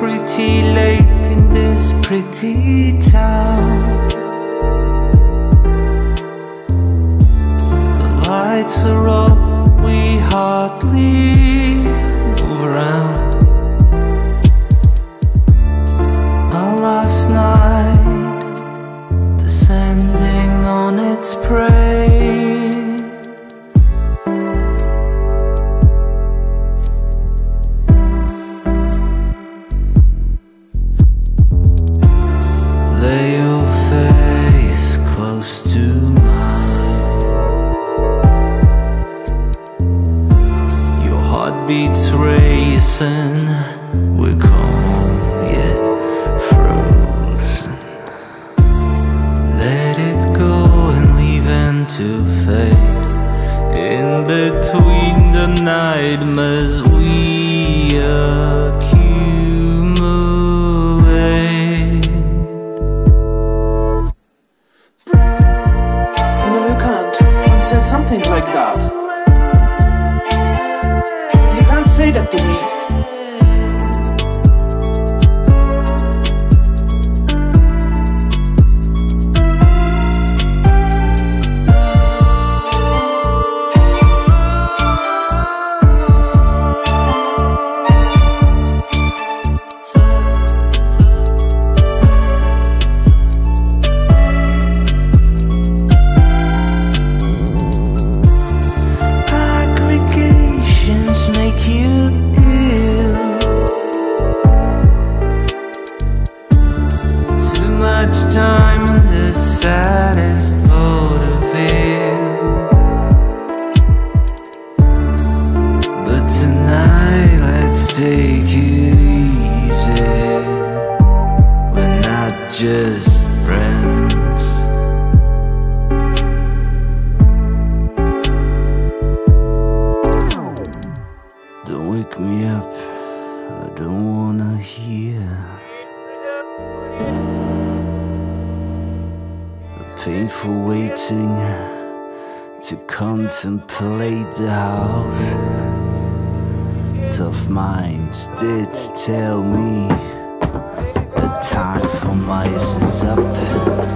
pretty late in this pretty town. The lights are off, we hardly move around. Our last night descending on its prey. Your heart racing. We're Can't say to me. Just friends. Don't wake me up. I don't wanna hear the painful waiting to contemplate the house. Tough minds did tell me time for mice is up.